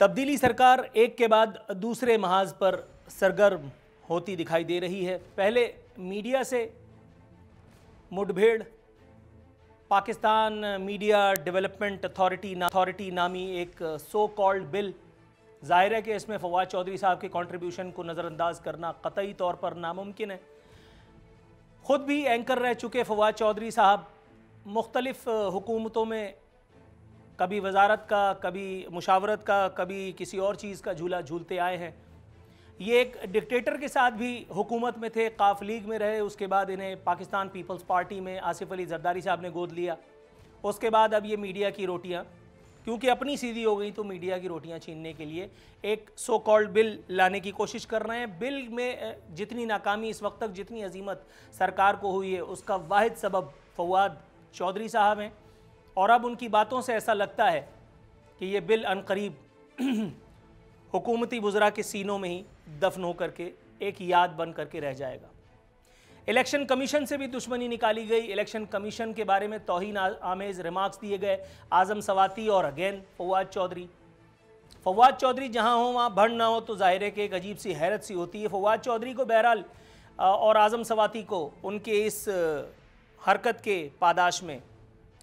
तब्दीली सरकार एक के बाद दूसरे महाज पर सरगर्म होती दिखाई दे रही है। पहले मीडिया से मुठभेड़, Pakistan media development authority authority नामी एक सो कॉल्ड बिल ज़ाहिर है कि इसमें फवाद चौधरी साहब के कंट्रीब्यूशन को नज़रअंदाज करना कतई तौर पर नामुमकिन है। ख़ुद भी एंकर रह चुके फवाद चौधरी साहब, मुख्तलिफ़ हुकूमतों में कभी वजारत का, कभी मुशावरत का, कभी किसी और चीज़ का झूला झूलते आए हैं। ये एक डिक्टेटर के साथ भी हुकूमत में थे, काफ लीग में रहे, उसके बाद इन्हें पाकिस्तान पीपल्स पार्टी में आसिफ अली जरदारी साहब ने गोद लिया। उसके बाद अब ये मीडिया की रोटियाँ, क्योंकि अपनी सीधी हो गई तो मीडिया की रोटियाँ छीनने के लिए एक सो कॉल्ड बिल लाने की कोशिश कर रहे हैं। बिल में जितनी नाकामी इस वक्त तक, जितनी अजीमत सरकार को हुई है, उसका वाद सबब फवाद चौधरी साहब हैं। और अब उनकी बातों से ऐसा लगता है कि ये बिल अनकरीब हुकूमती बुजरा के सीनों में ही दफन होकर के एक याद बन करके रह जाएगा। इलेक्शन कमीशन से भी दुश्मनी निकाली गई। इलेक्शन कमीशन के बारे में तोहन आमेज रिमार्क्स दिए गए। आज़म सवाती और अगेन फवाद चौधरी। फवाद चौधरी जहाँ हो, वहाँ भड़ ना हो तो ज़ाहिर है कि एक अजीब सी हैरत सी होती है। फवाद चौधरी को बहरहाल और आज़म सवाती को उनके इस हरकत के पादाश में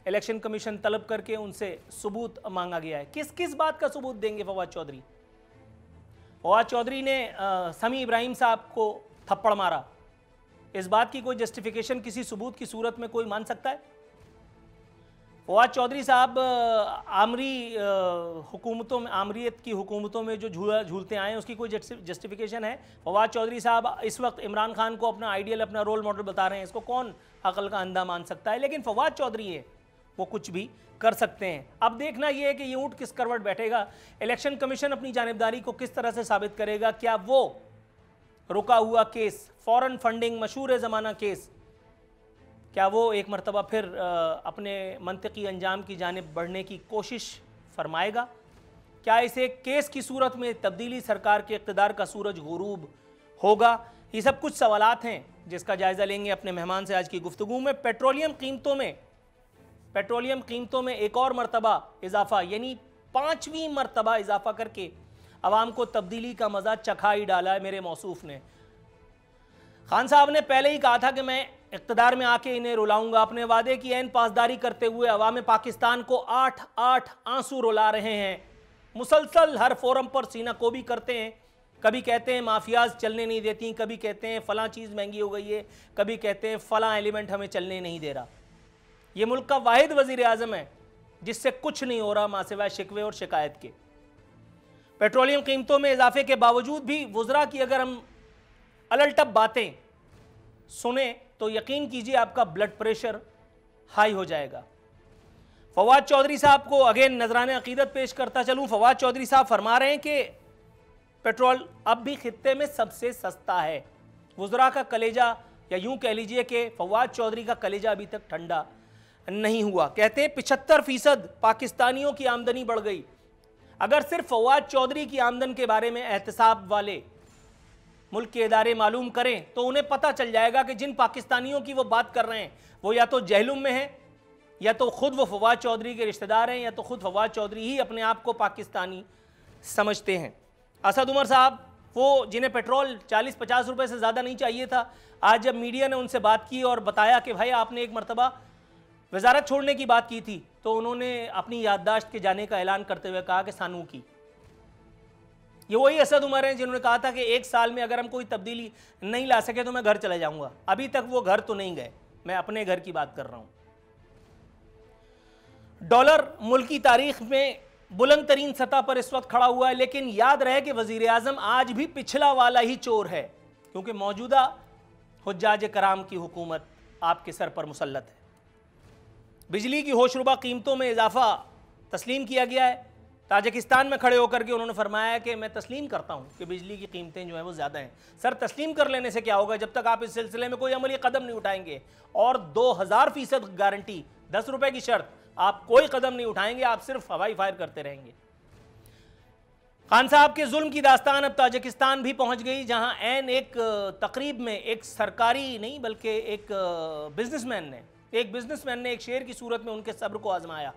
इलेक्शन कमीशन तलब करके उनसे सबूत मांगा गया है। किस किस बात का सबूत देंगे फवाद चौधरी? फवाद चौधरी ने समी इब्राहिम साहब को थप्पड़ मारा। इस बात की कोई जस्टिफिकेशन किसी सबूत की सूरत में कोई मान सकता है? फवाद चौधरी साहब आमरी हुकूमतों में, आमरीत की हुकूमतों में जो झूला, झूलते आए हैं, उसकी कोई जस्टिफिकेशन है? फवाद चौधरी साहब इस वक्त इमरान खान को अपना आइडियल अपना रोल मॉडल बता रहे हैं। इसको कौन अकल का अंधा मान सकता है? लेकिन फवाद चौधरी है वो कुछ भी कर सकते हैं। अब देखना यह है कि ये ऊँट किस करवट बैठेगा, इलेक्शन कमीशन अपनी जानबदारी को किस तरह से साबित करेगा, क्या वो रुका हुआ केस, फॉरेन फंडिंग मशहूर ज़माना केस, क्या वो एक मरतबा फिर अपने मनतकी अंजाम की जानब बढ़ने की कोशिश फरमाएगा? क्या इसे केस की सूरत में तब्दीली सरकार के इकतदार का सूरज गुरूब होगा? ये सब कुछ सवालत हैं जिसका जायज़ा लेंगे अपने मेहमान से आज की गुफ्तु में। पेट्रोलियम कीमतों में पेट्रोलियम कीमतों में एक और मरतबा इजाफा, यानी पांचवी मरतबा इजाफा करके अवाम को तब्दीली का मज़ा चखा ही डाला है मेरे मौसूफ ने। खान साहब ने पहले ही कहा था कि मैं इकतदार में आके इन्हें रुलाऊँगा। अपने वादे की एन पासदारी करते हुए अवाम पाकिस्तान को आठ आठ आँसू रुला रहे हैं। मुसलसल हर फोरम पर सीना को भी करते हैं। कभी कहते हैं माफियाज चलने नहीं देती, कभी कहते हैं फ़लाँ चीज़ महँगी हो गई है, कभी कहते हैं फ़लाँ एलिमेंट हमें चलने नहीं दे रहा। ये मुल्क का वाहिद वज़ीर आज़म है, जिससे कुछ नहीं हो रहा मासिवा शिकवे और शिकायत के। पेट्रोलियम कीमतों में इजाफे के बावजूद भी वजरा की अगर हम अलटप बातें सुने तो यकीन कीजिए आपका ब्लड प्रेशर हाई हो जाएगा। फवाद चौधरी साहब को अगेन नजरान अकीदत पेश करता चलूँ। फवाद चौधरी साहब फरमा रहे हैं कि पेट्रोल अब भी खत्े में सबसे सस्ता है। वजरा का कलेजा, या यूँ कह लीजिए कि फवाद चौधरी का कलेजा अभी तक ठंडा नहीं हुआ। कहते हैं पिछहत्तर फ़ीसद पाकिस्तानियों की आमदनी बढ़ गई। अगर सिर्फ़ फवाद चौधरी की आमदन के बारे में एहतसाब वाले मुल्क के इदारे मालूम करें तो उन्हें पता चल जाएगा कि जिन पाकिस्तानियों की वो बात कर रहे हैं, वो या तो जहलुम में है, या तो खुद वो फवाद चौधरी के रिश्तेदार हैं, या तो खुद फवाद चौधरी ही अपने आप को पाकिस्तानी समझते हैं। असद उमर साहब, वो जिन्हें पेट्रोल 40-50 रुपए से ज़्यादा नहीं चाहिए था, आज जब मीडिया ने उनसे बात की और बताया कि भाई आपने एक मरतबा वजारत छोड़ने की बात की थी तो उन्होंने अपनी याददाश्त के जाने का ऐलान करते हुए कहा कि सानू की। ये वही असद उमर हैं जिन्होंने कहा था कि एक साल में अगर हम कोई तब्दीली नहीं ला सके तो मैं घर चले जाऊँगा। अभी तक वो घर तो नहीं गए, मैं अपने घर की बात कर रहा हूँ। डॉलर मुल्क की तारीख में बुलंद तरीन सतह पर इस वक्त खड़ा हुआ है, लेकिन याद रहे कि वज़ीर आज़म आज भी पिछला वाला ही चोर है, क्योंकि मौजूदा हजाज कराम की हुकूमत आपके सर पर मुसलत है। बिजली की होशरुबा कीमतों में इजाफा तस्लीम किया गया है। ताजिकिस्तान में खड़े होकर के उन्होंने फरमाया कि मैं तस्लीम करता हूँ कि बिजली की कीमतें जो हैं वो ज़्यादा हैं। सर, तस्लीम कर लेने से क्या होगा? जब तक आप इस सिलसिले में कोई अमली कदम नहीं उठाएँगे और दो हज़ार फ़ीसद गारंटी, दस रुपये की शर्त, आप कोई कदम नहीं उठाएँगे, आप सिर्फ़ हवाई फायर करते रहेंगे। खान साहब के जुल्म की दास्तान अब ताजिकिस्तान भी पहुँच गई, जहाँ एन एक तकरीब में एक सरकारी नहीं, बल्कि एक बिजनेसमैन ने एक बिजनेसमैन ने एक शेर की सूरत में उनके सब्र को आजमाया।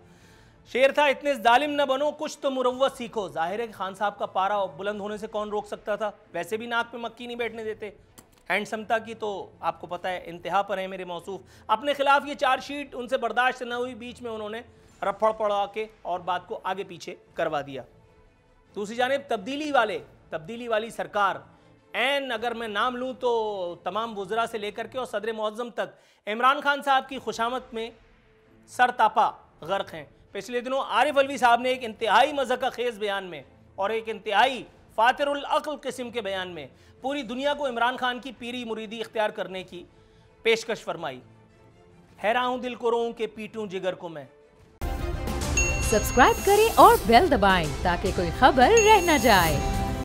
शेर था, इतने जालिम न बनो, कुछ तो मुरवत सीखो। ज़ाहिर है खान साहब का पारा बुलंद होने से कौन रोक सकता था? वैसे भी नाक में मक्की नहीं बैठने देते। हैंडसमता की तो आपको पता है, इंतहा पर है मेरे मौसूफ। अपने खिलाफ ये चार्जशीट उनसे बर्दाश्त न हुई, बीच में उन्होंने रफड़ पड़ा के और बात को आगे पीछे करवा दिया। दूसरी जानब, तब्दीली वाले, तब्दीली वाली सरकार एन अगर मैं नाम लूँ तो तमाम वज्रा से लेकर के और सदर मुआज़म तक। इमरान खान साहब की खुशामत में सर तापा गर्क हैं। पिछले दिनों आरिफ अलवी साहब ने एक इंतहाई मज़ा खेज़ बयान में और एक इंतहाई फ़ातरकल किस्म के बयान में पूरी दुनिया को इमरान खान की पीरी मुरीदी इख्तियार करने की पेशकश फरमाई। हैरा हूँ, दिल को रोऊं के पीटूं जिगर को मैं। सब्सक्राइब करें और बेल दबाएँ ताकि कोई खबर रह न जाए।